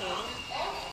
Okay.